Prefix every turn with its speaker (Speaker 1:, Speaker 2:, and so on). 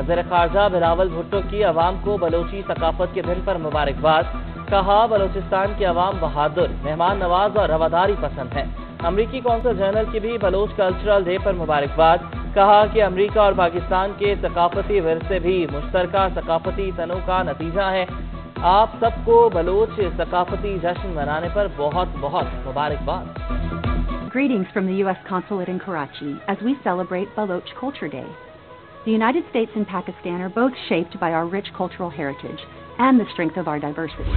Speaker 1: वज़ीर खारजा बिलावल भुट्टो की अवाम को बलोची सकाफत के दिन पर मुबारकबाद कहा, बलोचिस्तान की अवाम बहादुर, मेहमान नवाज़ और रवादारी पसंद है अमरीकी कौंसल जनरल की भी बलोच कल्चरल डे पर मुबारकबाद कहा कि अमरीका और पाकिस्तान के सकाफती वरसे भी मुश्तर सकाफती तनों का नतीजा है आप सबको बलोच सकाफती जश्न मनाने पर बहुत बहुत मुबारकबाद
Speaker 2: Greetings from the U.S. Consulate in Karachi as we celebrate Baloch Culture Day. The United States and Pakistan are both shaped by our rich cultural heritage and the strength of our diversity.